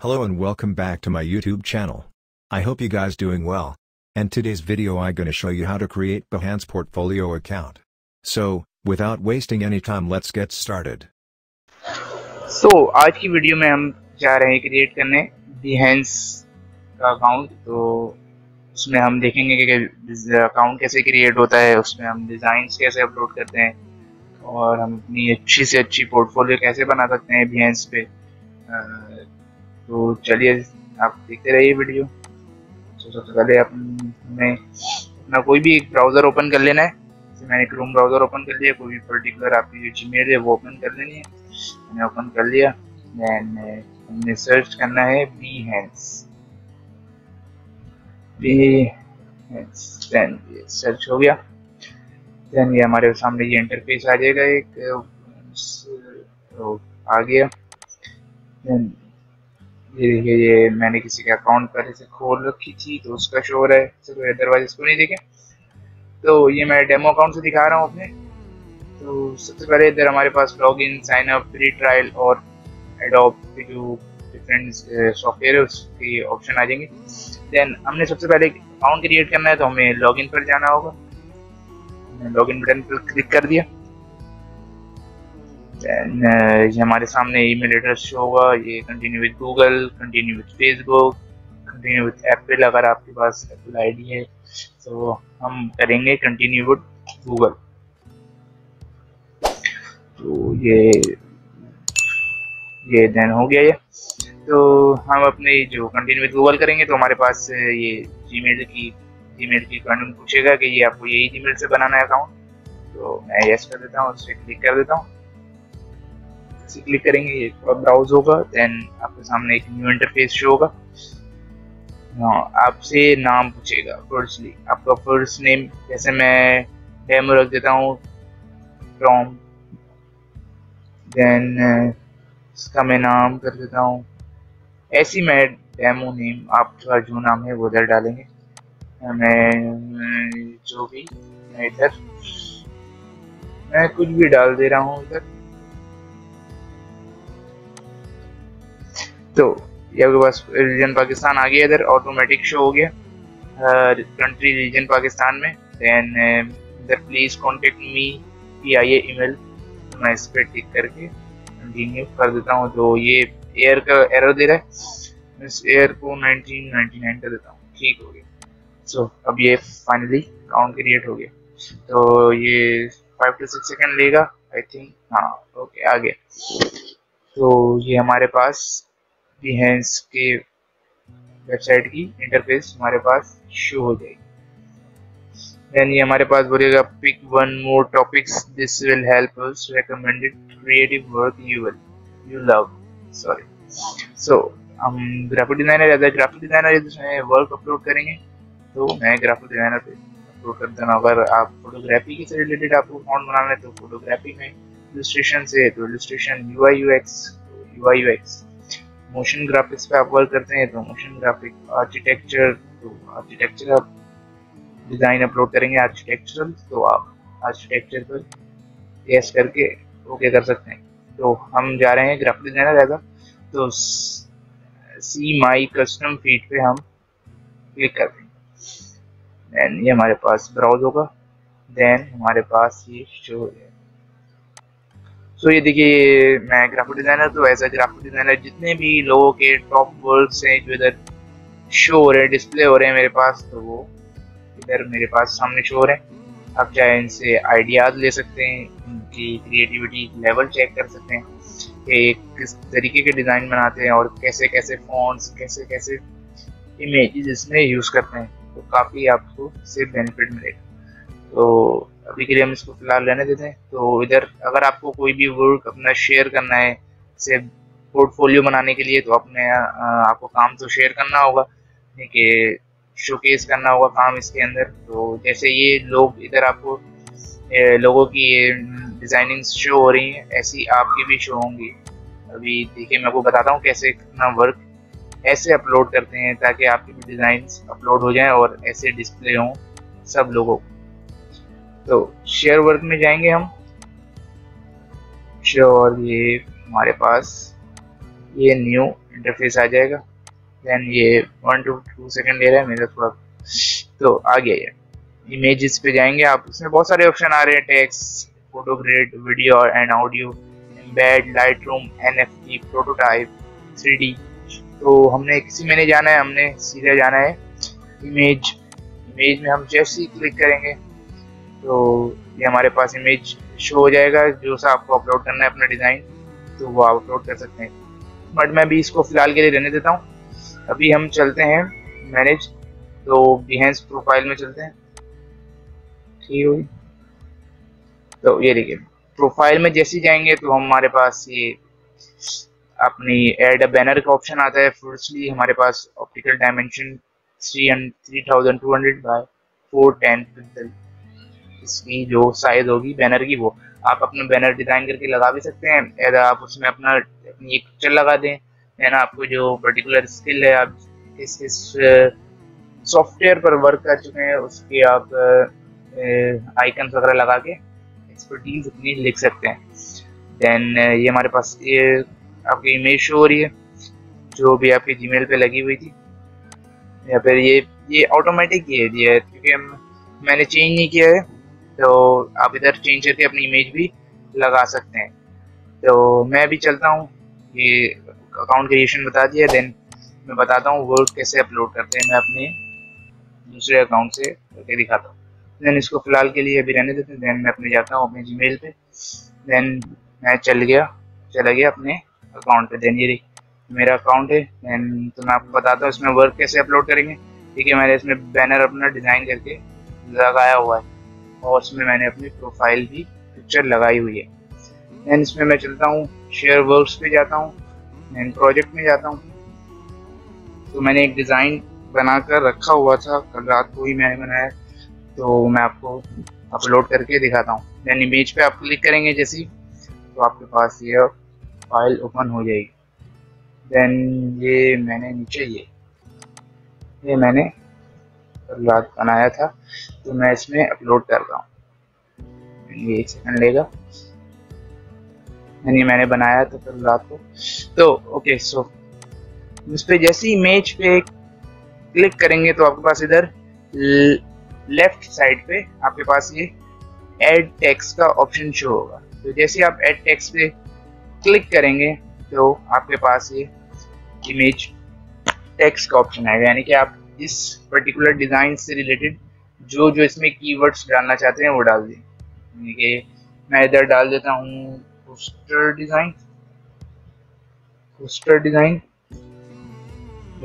Hello and welcome back to my YouTube channel. I hope you guys doing well. And today's video I gonna show you how to create Behance portfolio account. So, without wasting any time let's get started. So so, आज की video में हम जा रहे हैं create करने Behance का account तो उसमें हम देखेंगे कि अकाउंट कैसे क्रिएट होता है उसमें हम डिज़ाइन कैसे अपलोड करते हैं और हम अपनी अच्छी से अच्छी पोर्टफोलियो कैसे बना सकते हैं Behance पे तो चलिए, आप देखते रहिए वीडियो। तो सबसे पहले हमें अपना कोई भी एक ब्राउज़र ओपन कर लेना है। जैसे मैंने क्रोम ब्राउज़र ओपन कर लिया, कोई भी पर्टिकुलर आपकी जो जी है, वो ओपन कर लेनी है। मैंने ओपन कर लिया। देन हमने सर्च करना है बी हैंड्स बी देन ये सर्च हो गया। देन ये हमारे सामने ये इंटरफेस आ जाएगा। एक तो आ गया। देन ये देखिए, ये मैंने किसी के अकाउंट पर इसे खोल रखी थी तो उसका शो रहा है। चलो अदरवाइज़ इसको नहीं देखें। तो ये मैं डेमो अकाउंट से दिखा रहा हूँ अपने। तो सबसे पहले इधर हमारे पास log in sign up free trial और एडोप के जो डिफरेंट सॉफ्टवेयर है, उसके ऑप्शन आ जाएँगे। देन हमने सबसे पहले अकाउंट क्रिएट करना है तो हमें लॉगिन पर जाना होगा। लॉगिन बटन पर क्लिक कर दिया। ये हमारे सामने ईमेल एड्रेस शो होगा ये continue with Google continue with Facebook continue with Apple अगर आपके पास एप्पल आईडी है। तो हम करेंगे कंटिन्यू विद गूगल तो ये ये देन हो गया ये। तो हम अपने जो कंटिन्यू विद गूगल करेंगे तो हमारे पास ये जीमेल की जीमेल की रिक्वायरमेंट पूछेगा कि ये आपको यही जीमेल से बनाना है अकाउंट तो मैं यस कर देता हूँ, उस पर क्लिक कर देता हूँ। से क्लिक करेंगे, ये थोड़ा ब्राउज होगा देन आपके सामने एक न्यू इंटरफेस शो होगा। हाँ आपसे नाम पूछेगा फर्स्टली आपका फ़र्स्ट नेम जैसे मैं डेमो रख देता हूँ फ्रॉम देन इसका मैं नाम कर देता हूँ। ऐसी मैं डेमो नेम आपका जो नाम है, वो इधर डालेंगे। मैं, जो भी, मैं इधर, मैं कुछ भी डाल दे रहा हूँ इधर। तो ये आपके पास रीजन पाकिस्तान आ गया इधर ऑटोमेटिक शो हो गया कंट्री रीजन पाकिस्तान में। देन इधर प्लीज़ कांटेक्ट मी की आई ईमेल मैं इस पर टिक करके कंटिन्यू कर देता हूँ। तो ये एयर का एरर दे रहा है इस एयर को 1999 कर देता हूँ। ठीक हो गया। सो so, अब ये फाइनली अकाउंट क्रिएट हो गया। तो ये फाइव टू सिक्स सेकेंड लेगा आई थिंक हाँ ओके आ गया। तो ये हमारे पास बिहेंस के वेबसाइट की इंटरफेस हमारे पास शो हो जाएगी। देन ये हमारे पास बोलेगा pick one more topics this will help us recommended creative work you will you love sorry so हम ग्राफिक डिज़ाइनर या ग्राफिक डिज़ाइनर जिसमें वर्क अपलोड करेंगे तो मैं ग्राफिक डिज़ाइनर पे अपलोड कर देना अगर आप फोटोग्राफी के से रिलेटेड आपको फॉन्ट बनाना है तो फोटोग्राफी में इलस्ट्रेशन से तो illustration U I U X U I U X motion graphics पे आप वर्क करते हैं तो मोशन ग्राफिक आर्किटेक्चर तो आर्किटेक्चर आप डिज़ाइन अपलोड करेंगे आर्किटेक्चरल तो आप आर्किटेक्चर पर यस करके ओके कर सकते हैं। तो हम जा रहे हैं ग्राफिक डिज़ाइनर एज तो सी माई कस्टम फ़ीड पे हम क्लिक कर देंगे। देन ये हमारे पास ब्राउज होगा। देन हमारे पास ये शो सो ये देखिए मैं ग्राफिक डिज़ाइनर तो ए ग्राफिक डिज़ाइनर जितने भी लोगों के टॉप वर्ड्स हैं, जो इधर शो हो रहे हैं डिस्प्ले हो रहे हैं मेरे पास तो वो इधर मेरे पास सामने शो हो रहे हैं। आप चाहे इनसे आइडियाज़ ले सकते हैं, उनकी क्रिएटिविटी लेवल चेक कर सकते हैं, कि किस तरीके के डिज़ाइन बनाते हैं और कैसे कैसे फॉन्ट्स कैसे कैसे इमेज इसमें यूज़ करते हैं। तो काफ़ी आपको इससे बेनिफिट मिलेगा। तो अभी के लिए हम इसको फ़िलहाल रहने देते हैं। तो इधर अगर आपको कोई भी वर्क अपना शेयर करना है, जैसे पोर्टफोलियो बनाने के लिए तो अपने आपको काम तो शेयर करना होगा कि शोकेस करना होगा काम इसके अंदर। तो जैसे ये लोग इधर आपको लोगों की डिज़ाइनिंग शो हो रही है, ऐसी आपकी भी शो होंगी। अभी देखिए, मैं आपको बताता हूँ कैसे अपना वर्क ऐसे अपलोड करते हैं, ताकि आपकी भी डिज़ाइन अपलोड हो जाएँ और ऐसे डिस्प्ले हों सब लोगों को। तो शेयर वर्क में जाएँगे हम। और ये हमारे पास ये न्यू इंटरफेस आ जाएगा। देन ये वन टू टू सेकेंड ले रहा है मेरा थोड़ा। तो आ गया ये। इमेजेस पे जाएँगे आप। उसमें बहुत सारे ऑप्शन आ रहे हैं। Text photo grid video and audio embed Lightroom N F T prototype three D तो हमने किसी में नहीं जाना है। हमने सीधा जाना है। इमेज इमेज में हम जैसे ही क्लिक करेंगे तो ये हमारे पास इमेज शो हो जाएगा, जो सा आपको अपलोड करना है अपना डिज़ाइन तो वो आप अपलोड कर सकते हैं। बट मैं भी इसको फ़िलहाल के लिए रहने देता हूँ। अभी हम चलते हैं मैनेज तो बिहेंस प्रोफ़ाइल में चलते हैं। ठीक होगी तो ये देखिए प्रोफ़ाइल में जैसे जाएँगे तो हमारे पास ये अपनी एड बैनर का ऑप्शन आता है। फर्स्टली हमारे पास optical dimension three three thousand two hundred by four ten pixel इसकी जो साइज़ होगी बैनर की वो, आप अपना बैनर डिज़ाइन करके लगा भी सकते हैं। या आप उसमें अपना, अपनी एक पिक्चर लगा दें है ना आपको जो पर्टिकुलर स्किल है, आप इस इस सॉफ्टवेयर पर वर्क कर चुके हैं, उसके आप आइकन्स वगैरह लगा के एक्सपर्टीज अपनी लिख सकते हैं। देन ये हमारे पास, ये आपकी इमेज शो हो रही है, जो भी आपकी जीमेल पे लगी हुई थी। या फिर ये ये ऑटोमेटिक ये है क्योंकि मैंने चेंज नहीं किया है। तो आप इधर चेंज करके अपनी इमेज भी लगा सकते हैं। तो मैं भी चलता हूँ, ये अकाउंट क्रिएशन बता दिया देन मैं बताता हूँ वर्ड कैसे अपलोड करते हैं। मैं अपने दूसरे अकाउंट से करके दिखाता हूँ। देन इसको फ़िलहाल के लिए अभी रहने देते हैं। देन मैं अपने जाता हूँ अपने जी पे। देन मैं चल गया, चला गया अपने अकाउंट पे। देन ये मेरा अकाउंट है। देन तो मैं आपको बताता हूँ, इसमें वर्क कैसे अपलोड करेंगे। ठीक है, मैंने इसमें बैनर अपना डिज़ाइन करके लगाया हुआ है। और उसमें मैंने अपनी प्रोफ़ाइल भी पिक्चर लगाई हुई है। देन इसमें मैं चलता हूँ शेयर वर्क्स पे जाता हूँ देन प्रोजेक्ट में जाता हूँ। तो मैंने एक डिज़ाइन बनाकर रखा हुआ था, कल रात को ही मैंने बनाया। तो मैं आपको अपलोड करके दिखाता हूँ। देन इमेज पे आप क्लिक करेंगे जैसी तो आपके पास ये फ़ाइल ओपन हो जाएगी। देन ये मैंने नीचे ये ये मैंने कल रात बनाया था। तो मैं इसमें अपलोड कर रहा हूँ। ये एक सेकंड लेगा। यानी मैंने बनाया था कल रात को। तो ओके सो इस पे जैसे इमेज पे क्लिक करेंगे तो आपके पास इधर लेफ़्ट साइड पे आपके पास ये एड टेक्स का ऑप्शन शो होगा। तो जैसे आप एड टेक्स पे क्लिक करेंगे तो आपके पास ये इमेज टेक्स्ट का ऑप्शन आएगा। यानी कि आप इस पर्टिकुलर डिज़ाइन से रिलेटेड जो जो इसमें कीवर्ड्स डालना चाहते हैं वो डाल दें। कि मैं इधर डाल देता हूँ poster design poster design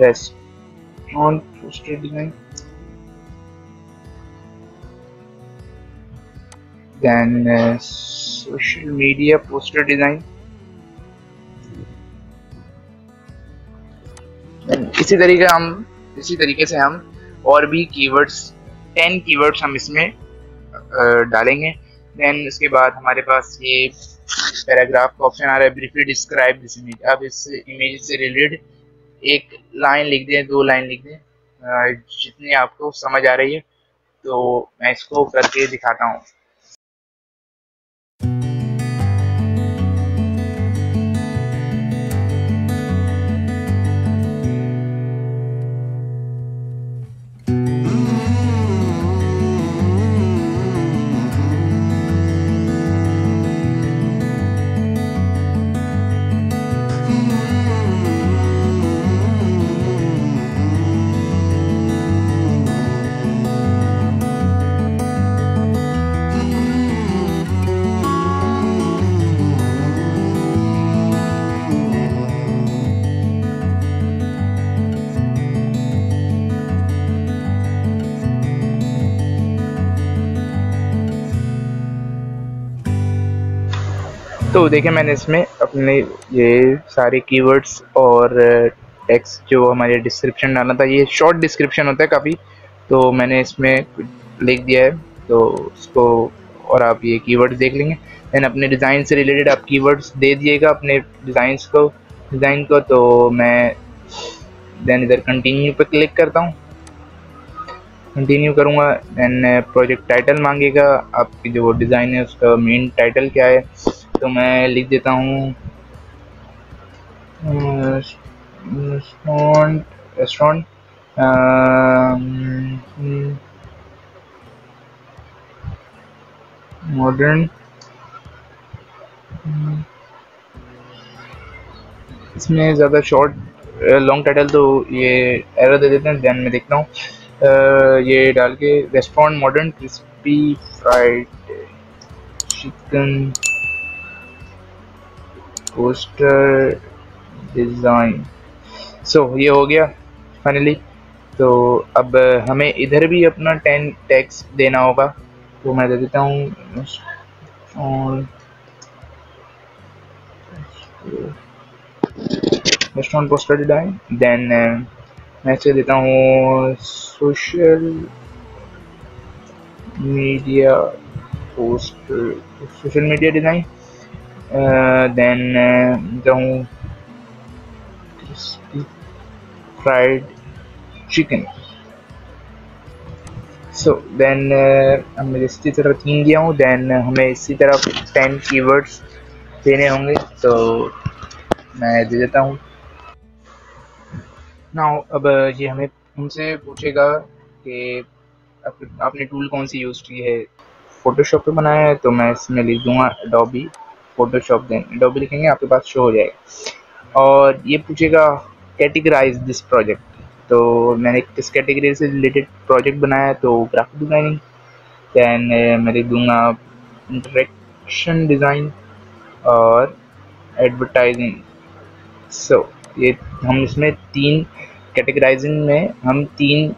restaurant poster design uh, social media poster design इसी तरीके हम इसी तरीके से हम और भी कीवर्ड्स टेन कीवर्ड्स हम इसमें डालेंगे। देन इसके बाद हमारे पास ये पैराग्राफ का ऑप्शन आ रहा है ब्रीफली डिस्क्राइब दिस इमेज आप इस इमेज से रिलेटेड एक लाइन लिख दें, दो लाइन लिख दें। जितनी आपको समझ आ रही है तो मैं इसको करके दिखाता हूँ। तो देखें मैंने इसमें अपने ये सारे कीवर्ड्स और टेक्स्ट जो हमारे डिस्क्रिप्शन डालना था, ये शॉर्ट डिस्क्रिप्शन होता है काफ़ी तो मैंने इसमें लिख दिया है तो उसको और आप ये कीवर्ड्स देख लेंगे। देन अपने डिज़ाइन से रिलेटेड आप कीवर्ड्स दे दिएगा अपने डिज़ाइंस को डिज़ाइन को तो मैं देन इधर कंटिन्यू पे क्लिक करता हूँ। कंटिन्यू करूँगा देन प्रोजेक्ट टाइटल मांगेगा, आपकी जो डिज़ाइन है, उसका मेन टाइटल क्या है तो मैं लिख देता हूँ। रेस्टोरेंट रेस्टोरेंट मॉडर्न इसमें ज़्यादा शॉर्ट लॉन्ग टाइटल तो ये एरर दे देते हैं ध्यान में देखता हूँ। ये डाल के restaurant modern crispy fried chicken poster design so ये हो गया फाइनली तो अब हमें इधर भी अपना टेन टैक्स देना होगा तो मैं दे देता हूँ। रेस्टोरेंट पोस्टर डिज़ाइन देन मैं इसे देता हूँ social media poster social media design then देता हूँ फ्राइड चिकन सो देन हमें इसी तरह तीन दिया हूँ देन हमें इसी तरह टेन कीवर्ड्स देने होंगे तो मैं दे देता हूँ। ना अब ये हमें उनसे पूछेगा कि आपने टूल कौन सी यूज़ की है? फ़ोटोशॉप पे बनाया है तो मैं इसमें लिख दूँगा डॉबी फ़ोटोशॉप देन डॉबी लिखेंगे आपके पास शो हो जाएगा। और ये पूछेगा कैटेगराइज दिस प्रोजेक्ट तो मैंने किस कैटेगरी से रिलेटेड प्रोजेक्ट बनाया तो ग्राफिक डिज़ाइनिंग दैन मैं लिख दूँगा इंटरेक्शन डिज़ाइन और एडवर्टाइजिंग सो so, ये हम इसमें तीन कैटेगराइजिंग में हम तीन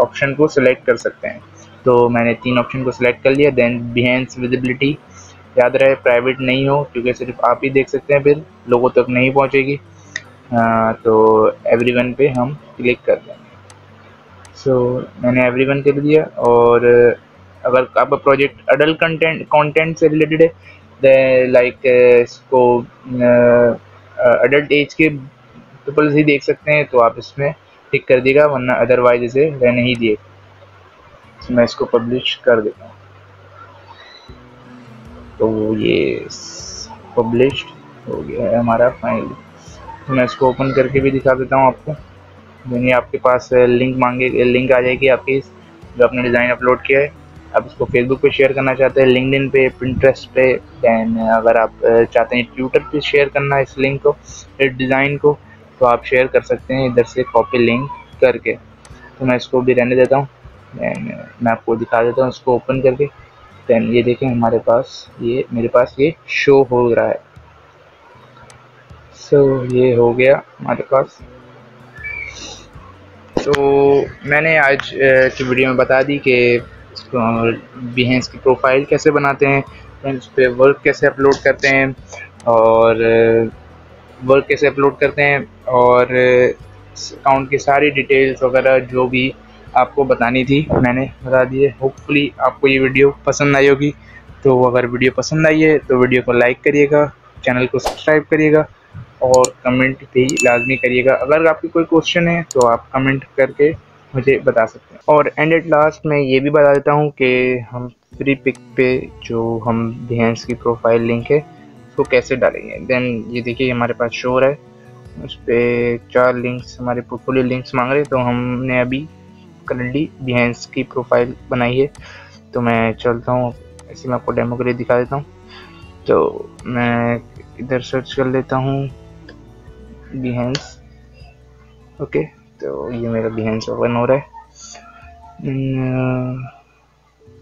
ऑप्शन को सिलेक्ट कर सकते हैं। तो मैंने तीन ऑप्शन को सिलेक्ट कर लिया देन बिहेंस विजिबिलिटी याद रहे प्राइवेट नहीं हो क्योंकि सिर्फ़ आप ही देख सकते हैं फिर लोगों तक नहीं पहुंचेगी। तो एवरीवन पे हम क्लिक कर देंगे सो so, मैंने एवरीवन कर दिया और अगर आपका प्रोजेक्ट अडल्ट कंटेंट कंटेंट से रिलेटेड है लाइक इसको अडल्ट एज के पीपल्स ही देख सकते हैं तो आप इसमें टिक कर देगा वरना अदरवाइज़ इसे रहने ही दिए। तो मैं इसको पब्लिश कर देता हूँ। तो ये पब्लिश हो गया है हमारा फाइनली तो मैं इसको ओपन करके भी दिखा देता हूँ आपको. यानी आपके पास लिंक मांगे लिंक आ जाएगी आपकी जो आपने डिज़ाइन अपलोड किया है. आप इसको फेसबुक पे शेयर करना चाहते हैं लिंकडिन पे प्रिंट्रेस्ट पे दैन अगर आप चाहते हैं ट्विटर पे शेयर करना इस लिंक को, इस डिज़ाइन को तो आप शेयर कर सकते हैं इधर से कॉपी लिंक करके. तो मैं इसको भी रहने देता हूँ. मैं आपको दिखा देता हूँ इसको ओपन करके. दैन ये देखें हमारे पास ये मेरे पास ये शो हो रहा है। सो so, ये हो गया हमारे पास। तो मैंने आज की वीडियो में बता दी कि बिहेंस की प्रोफ़ाइल कैसे बनाते हैं उस पर वर्क कैसे अपलोड करते हैं और वर्क कैसे अपलोड करते हैं और अकाउंट की सारी डिटेल्स वगैरह जो भी आपको बतानी थी, मैंने बता दी है होपफुली आपको ये वीडियो पसंद आई होगी। तो अगर वीडियो पसंद आई है तो वीडियो को लाइक करिएगा चैनल को सब्सक्राइब करिएगा, और कमेंट भी लाजमी करिएगा। अगर आपकी कोई क्वेश्चन है तो आप कमेंट करके मुझे बता सकते हैं। और एंड एट लास्ट मैं ये भी बता देता हूँ कि हम फ्री पिक पे जो हम बिहेंस की प्रोफ़ाइल लिंक है, उसको कैसे डालेंगे। देन ये देखिए हमारे पास शोर है। उस पर चार लिंक्स हमारे पोर्टफोलियो लिंक्स मांग रहे तो हमने अभी करंटली बिहेंस की प्रोफ़ाइल बनाई है। तो मैं चलता हूँ ऐसे मैं आपको डेमो के लिए दिखा देता हूँ। तो मैं इधर सर्च कर लेता हूँ बिहेंस ओके तो ये मेरा बिहेंस ओपन हो रहा है।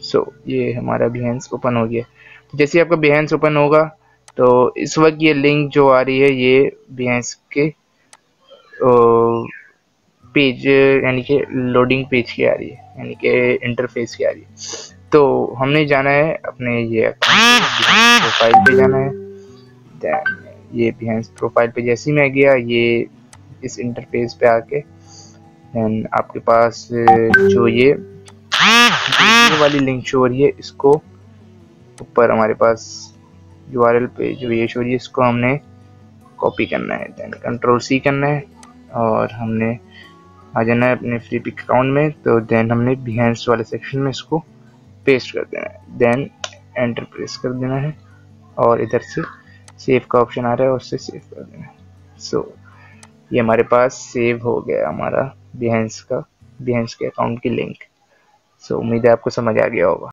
सो so, ये हमारा बिहेंस ओपन हो गया। तो जैसे आपका बिहेंस ओपन होगा तो इस वक्त ये लिंक जो आ रही है ये बिहेंस के पेज, यानी कि लोडिंग पेज की आ रही है, यानी कि इंटरफेस की आ रही है। तो हमने जाना है अपने ये प्रोफ़ाइल पे जाना है। देन ये बिहेंस प्रोफ़ाइल पे, जैसे ही मैं गया, ये इस इंटरफेस पे आके एंड आपके पास, जो ये वाली लिंक शो रही है, इसको ऊपर हमारे पास यू पे जो ये शो रही है, इसको हमने कॉपी करना है। देन कंट्रोल सी करना है, और हमने आ जाना है अपने फ्री पिक अकाउंट में तो देन हमने बिहेंस वाले सेक्शन में इसको पेस्ट कर देना है देन एंटर प्रेस कर देना है और इधर से सेव का ऑप्शन आ रहा है और उससे सेव कर देना है सो so, ये हमारे पास सेव हो गया हमारा बिहेंस का बिहेंस के अकाउंट की लिंक सो so, उम्मीद है आपको समझ आ गया होगा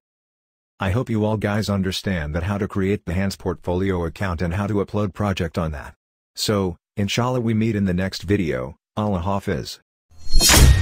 I hope you all guys understand that how to create Behance portfolio account and how to upload project on that. So, inshallah we meet in the next video, Allah Hafiz. you.